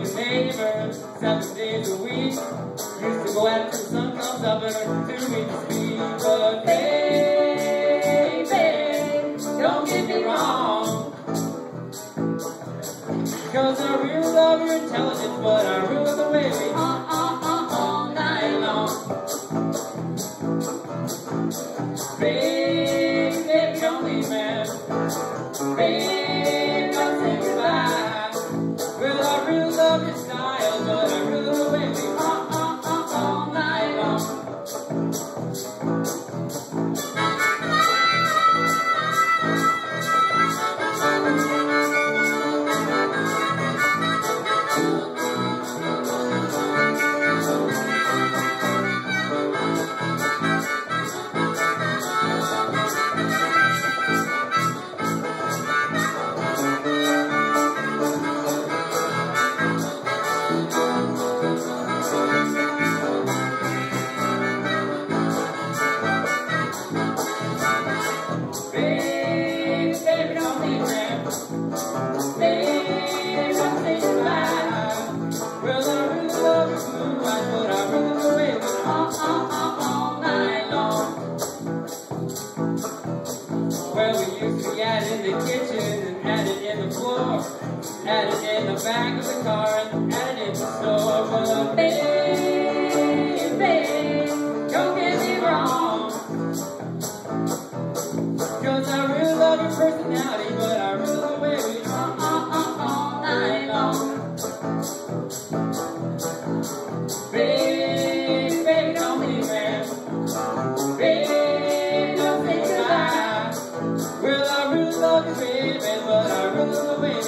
wake the neighbors seven days a week. Used to go out till the sun comes up and her two weeks sleep. But baby, don't get me wrong. Cause I really love your intelligence, but I really love the way we uh, uh, uh, all night long. Baby, don't leave me. Baby, had it in the kitchen and add it in the floor, had it in the back of the car away, but I rose away.